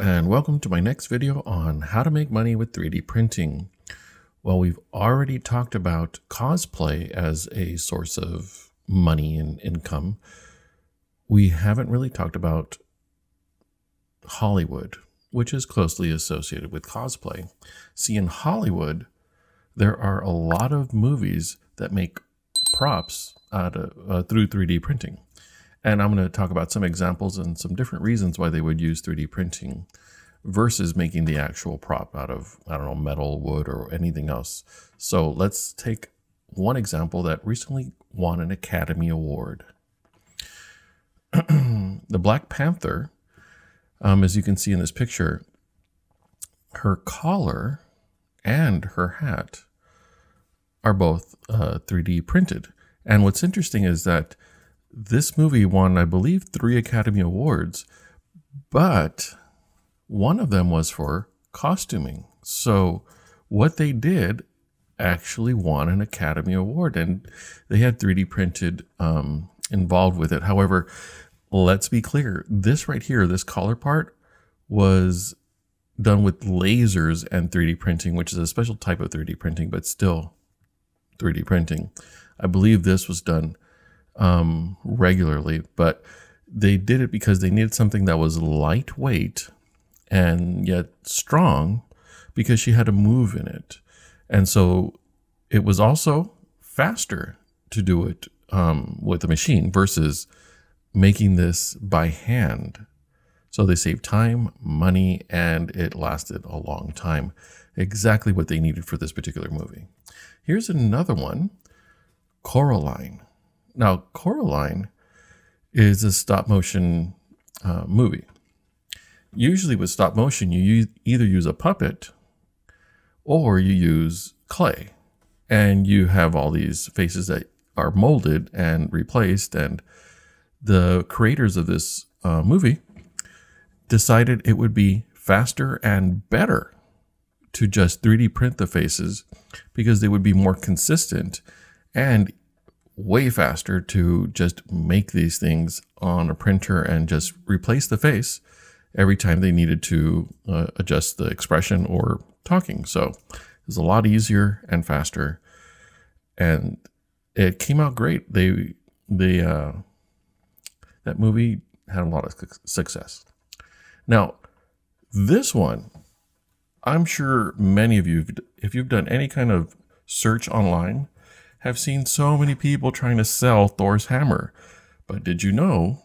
and welcome to my next video on how to make money with 3D printing. Well, we've already talked about cosplay as a source of money and income. We haven't really talked about Hollywood, which is closely associated with cosplay. See, in Hollywood, there are a lot of movies that make props out of, uh, through 3D printing. And I'm going to talk about some examples and some different reasons why they would use 3D printing versus making the actual prop out of, I don't know, metal, wood, or anything else. So let's take one example that recently won an Academy Award. the Black Panther, um, as you can see in this picture, her collar and her hat are both uh, 3D printed. And what's interesting is that this movie won, I believe, three Academy Awards, but one of them was for costuming. So what they did actually won an Academy Award, and they had 3D printed um, involved with it. However, let's be clear: this right here, this collar part, was done with lasers and 3D printing, which is a special type of 3D printing, but still 3D printing. I believe this was done um, regularly, but they did it because they needed something that was lightweight and yet strong because she had to move in it. And so it was also faster to do it um, with a machine versus making this by hand. So they saved time, money, and it lasted a long time. Exactly what they needed for this particular movie. Here's another one Coraline. Now, Coraline is a stop motion uh, movie. Usually, with stop motion, you use, either use a puppet or you use clay, and you have all these faces that are molded and replaced. And the creators of this uh, movie decided it would be faster and better to just 3D print the faces because they would be more consistent and way faster to just make these things on a printer and just replace the face every time they needed to uh, adjust the expression or talking. So it was a lot easier and faster, and it came out great. They they uh, that movie had a lot of success. Now, this one, I'm sure many of you, if you've done any kind of search online, have seen so many people trying to sell Thor's hammer. But did you know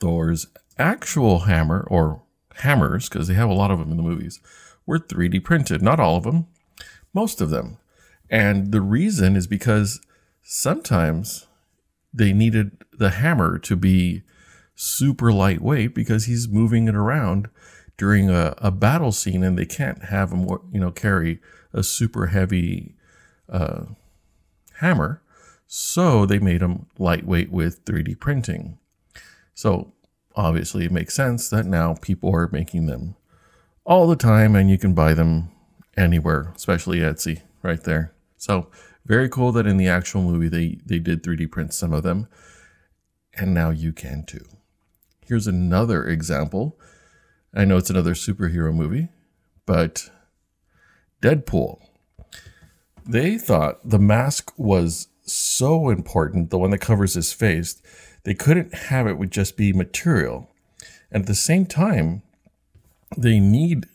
Thor's actual hammer, or hammers, because they have a lot of them in the movies, were 3D printed? Not all of them, most of them. And the reason is because sometimes they needed the hammer to be super lightweight because he's moving it around during a, a battle scene and they can't have him you know carry a super heavy uh, hammer, so they made them lightweight with 3D printing. So obviously it makes sense that now people are making them all the time and you can buy them anywhere, especially Etsy right there. So very cool that in the actual movie they, they did 3D print some of them and now you can too. Here's another example. I know it's another superhero movie, but Deadpool they thought the mask was so important, the one that covers his face, they couldn't have it would just be material. And at the same time, they need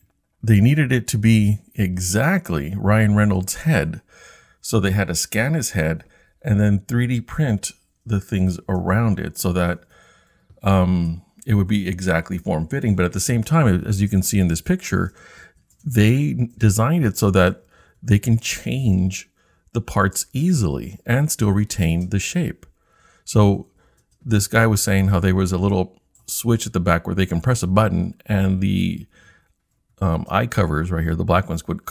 they needed it to be exactly Ryan Reynolds' head. So they had to scan his head and then 3D print the things around it so that um, it would be exactly form fitting. But at the same time, as you can see in this picture, they designed it so that they can change the parts easily and still retain the shape. So this guy was saying how there was a little switch at the back where they can press a button and the um, eye covers right here, the black ones would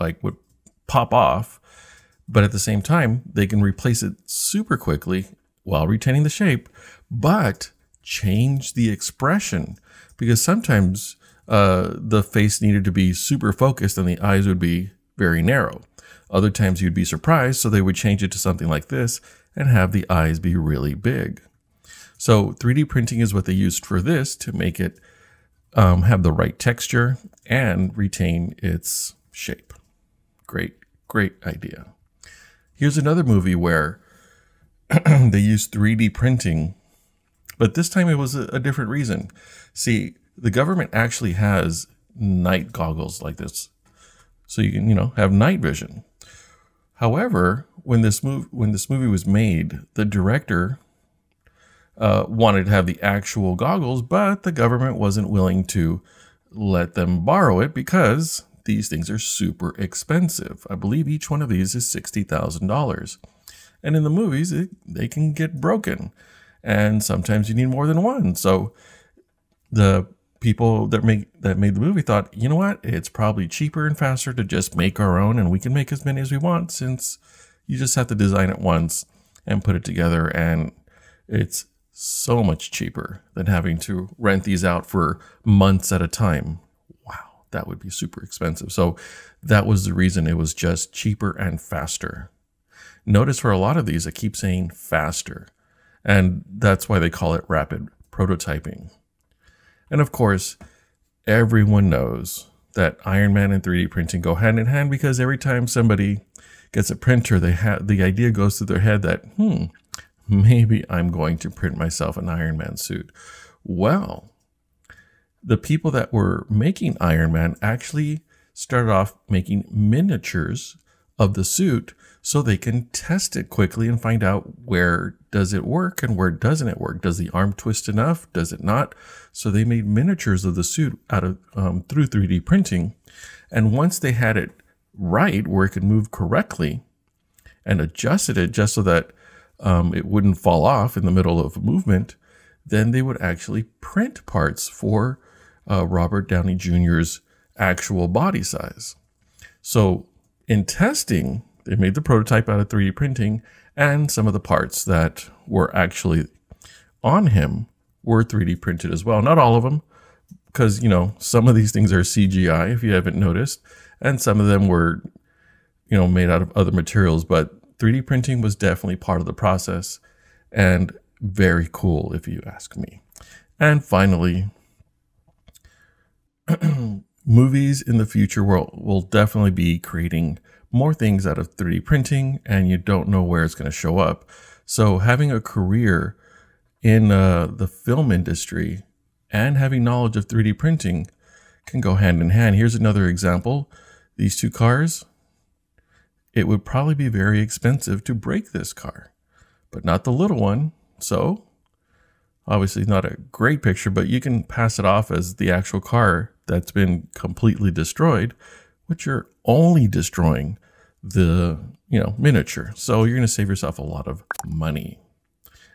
like would pop off, but at the same time they can replace it super quickly while retaining the shape, but change the expression because sometimes uh, the face needed to be super focused and the eyes would be very narrow. Other times you'd be surprised, so they would change it to something like this and have the eyes be really big. So 3D printing is what they used for this to make it um, have the right texture and retain its shape. Great, great idea. Here's another movie where they used 3D printing, but this time it was a, a different reason. See, the government actually has night goggles like this, so you can, you know, have night vision. However, when this move when this movie was made, the director uh, wanted to have the actual goggles, but the government wasn't willing to let them borrow it because these things are super expensive. I believe each one of these is $60,000. And in the movies, it, they can get broken. And sometimes you need more than one. So the people that make that made the movie thought, you know what? It's probably cheaper and faster to just make our own and we can make as many as we want since you just have to design it once and put it together and it's so much cheaper than having to rent these out for months at a time. Wow, that would be super expensive. So that was the reason it was just cheaper and faster. Notice for a lot of these, I keep saying faster, and that's why they call it rapid prototyping. And of course, everyone knows that Iron Man and 3D printing go hand in hand because every time somebody gets a printer, they have the idea goes through their head that, hmm, maybe I'm going to print myself an Iron Man suit. Well, the people that were making Iron Man actually started off making miniatures of the suit so they can test it quickly and find out where does it work and where doesn't it work. Does the arm twist enough? Does it not? So they made miniatures of the suit out of um, through 3D printing, and once they had it right where it could move correctly, and adjusted it just so that um, it wouldn't fall off in the middle of movement, then they would actually print parts for uh, Robert Downey Jr.'s actual body size. So in testing, they made the prototype out of 3D printing, and some of the parts that were actually on him were 3D printed as well. Not all of them, because, you know, some of these things are CGI, if you haven't noticed, and some of them were, you know, made out of other materials, but 3D printing was definitely part of the process and very cool, if you ask me. And finally, movies in the future will, will definitely be creating more things out of 3D printing, and you don't know where it's going to show up. So, having a career in uh, the film industry and having knowledge of 3D printing can go hand in hand. Here's another example. These two cars, it would probably be very expensive to break this car, but not the little one. So, obviously, not a great picture, but you can pass it off as the actual car that's been completely destroyed, which you're only destroying the you know miniature. So you're going to save yourself a lot of money.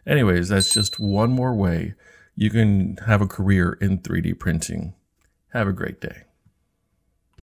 Anyways, that's just one more way you can have a career in 3D printing. Have a great day.